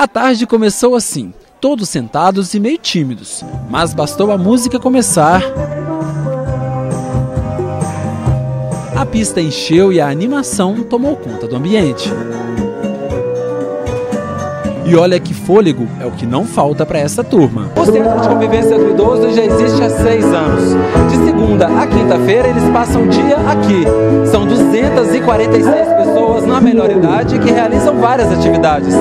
A tarde começou assim, todos sentados e meio tímidos, mas bastou a música começar. A pista encheu e a animação tomou conta do ambiente. E olha que fôlego é o que não falta para essa turma. O Centro de Convivência do Idoso já existe há seis anos. De segunda a quinta-feira eles passam o dia aqui. São 246 pessoas na melhor idade que realizam várias atividades.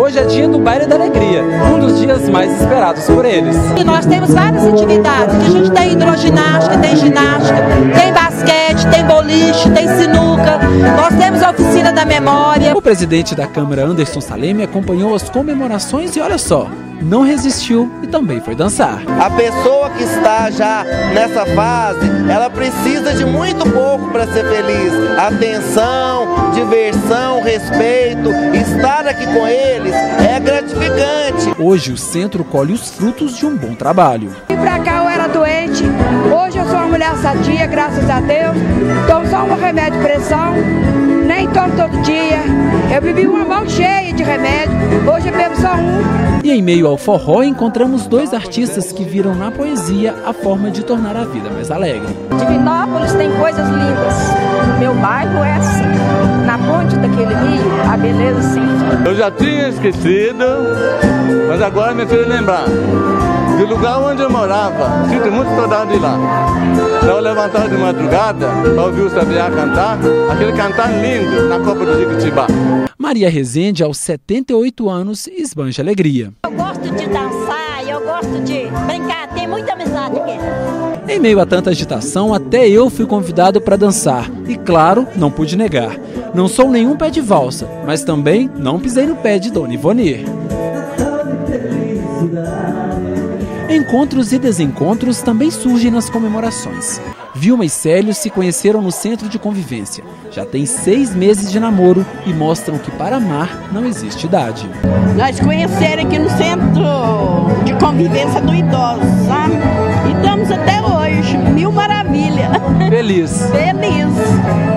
Hoje é dia do Baile da Alegria, um dos dias mais esperados por eles. E nós temos várias atividades, que a gente tem hidroginástica, tem ginástica, tem basquete, tem boliche, tem sinuca, nós temos a oficina da memória. O presidente da Câmara, Anderson Saleme, acompanhou as comemorações e olha só, não resistiu e também foi dançar. A pessoa que está já nessa fase, ela precisa de muito pouco para ser feliz. Atenção, diversão, respeito, estar aqui com eles é gratificante. Hoje o centro colhe os frutos de um bom trabalho. E pra cá eu era doente, hoje eu sou uma mulher sadia, graças a Deus. Tomo só um remédio de pressão, tomo todo dia. Eu bebi uma mão cheia de remédio, hoje eu bebo só um. E em meio ao forró encontramos dois artistas que viram na poesia a forma de tornar a vida mais alegre. Divinópolis tem coisas lindas. Meu bairro é assim. Na ponte daquele rio, a beleza sim. Eu já tinha esquecido, mas agora me fez lembrar do lugar onde eu morava. Sinto muito saudade de lá. Eu levantava de madrugada para ouvir o Sabiá cantar, aquele cantar lindo na Copa do Jiquitibá. Maria Rezende, aos 78 anos, esbanja alegria. Eu gosto de dançar, eu gosto de brincar, tem muita amizade aqui. Em meio a tanta agitação, até eu fui convidado para dançar. E claro, não pude negar. Não sou nenhum pé de valsa, mas também não pisei no pé de Dona Ivonir. Encontros e desencontros também surgem nas comemorações. Vilma e Célio se conheceram no centro de convivência. Já tem seis meses de namoro e mostram que para amar não existe idade. Nós conheceram aqui no centro de convivência do idoso, sabe? E estamos até hoje. Mil maravilha. Feliz. Feliz.